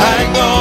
I know.